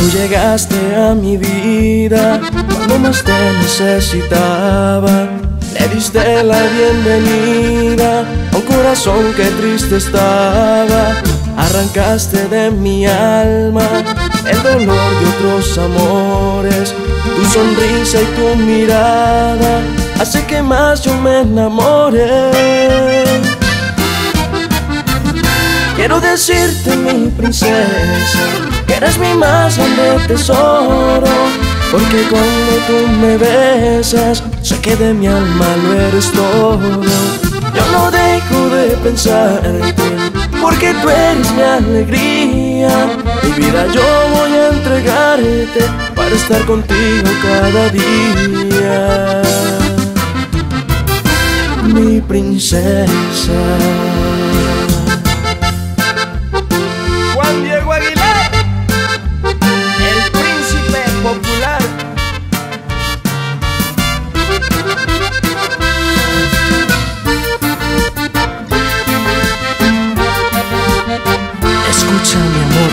llegaste a mi vida cuando más te necesitaba. Le diste la bienvenida a un corazón que triste estaba. Arrancaste de mi alma el dolor de otros amores. Tu sonrisa y tu mirada hace que más yo me enamore. Quiero decirte, mi princesa, que eres mi más grande tesoro. Porque cuando tú me besas, sé que de mi alma lo eres todo. Yo no dejo de pensarte, porque tú eres mi alegría. Mi vida yo voy a entregarte para estar contigo cada día. Mi princesa. Mi amor,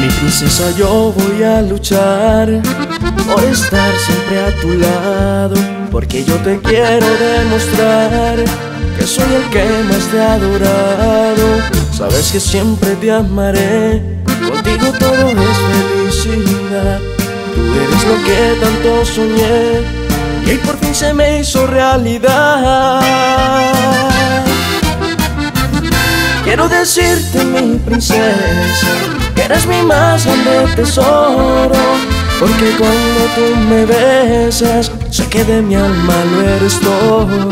mi princesa, yo voy a luchar por estar siempre a tu lado, porque yo te quiero demostrar que soy el que más te ha adorado. Sabes que siempre te amaré, contigo todo es felicidad. Tú eres lo que tanto soñé y hoy por fin se me hizo realidad. Quiero decirte, mi princesa, que eres mi más grande tesoro. Porque cuando tú me besas, sé que de mi alma lo eres todo.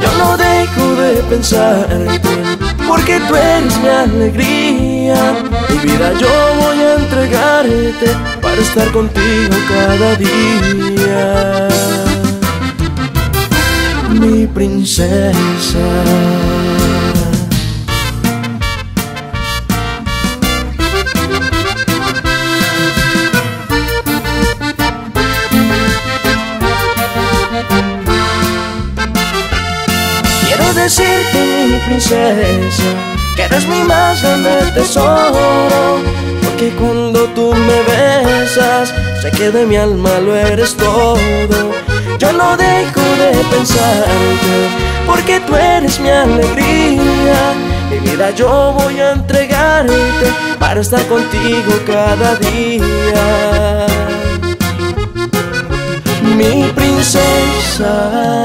Yo no dejo de pensarte, porque tú eres mi alegría. Mi vida yo voy a entregarte para estar contigo cada día. Mi princesa. Decirte, mi princesa, que eres mi más grande tesoro. Porque cuando tú me besas, sé que de mi alma lo eres todo. Yo no dejo de pensarte, porque tú eres mi alegría. Mi vida yo voy a entregarte para estar contigo cada día. Mi princesa.